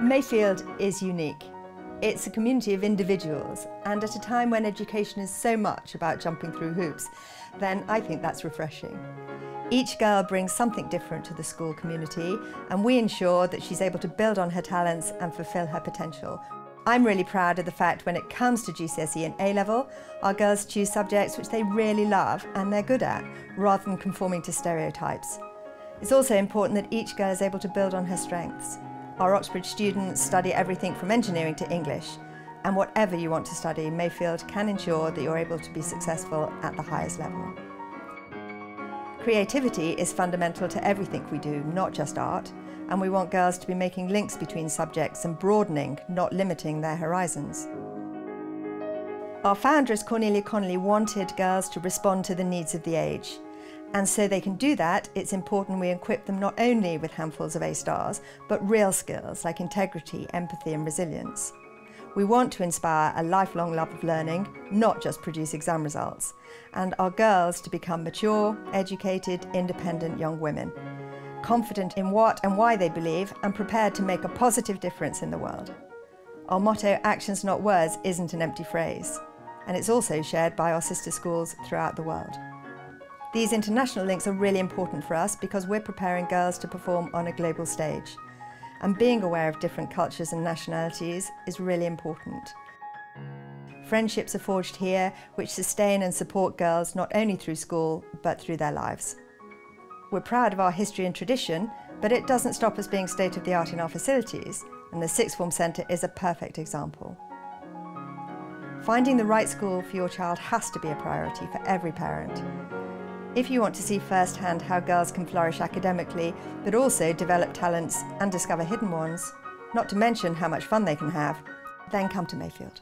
Mayfield is unique. It's a community of individuals, and at a time when education is so much about jumping through hoops, then I think that's refreshing. Each girl brings something different to the school community, and we ensure that she's able to build on her talents and fulfil her potential. I'm really proud of the fact when it comes to GCSE and A-level, our girls choose subjects which they really love and they're good at, rather than conforming to stereotypes. It's also important that each girl is able to build on her strengths. Our Oxbridge students study everything from engineering to English, and whatever you want to study, Mayfield can ensure that you're able to be successful at the highest level. Creativity is fundamental to everything we do, not just art, and we want girls to be making links between subjects and broadening, not limiting their horizons. Our foundress Cornelia Connelly wanted girls to respond to the needs of the age. And so they can do that, it's important we equip them not only with handfuls of A stars, but real skills like integrity, empathy and resilience. We want to inspire a lifelong love of learning, not just produce exam results, and our girls to become mature, educated, independent young women, confident in what and why they believe and prepared to make a positive difference in the world. Our motto, actions not words, isn't an empty phrase, and it's also shared by our sister schools throughout the world. These international links are really important for us because we're preparing girls to perform on a global stage. And being aware of different cultures and nationalities is really important. Friendships are forged here which sustain and support girls not only through school but through their lives. We're proud of our history and tradition, but it doesn't stop us being state of the art in our facilities, and the Sixth Form Centre is a perfect example. Finding the right school for your child has to be a priority for every parent. If you want to see firsthand how girls can flourish academically, but also develop talents and discover hidden ones, not to mention how much fun they can have, then come to Mayfield.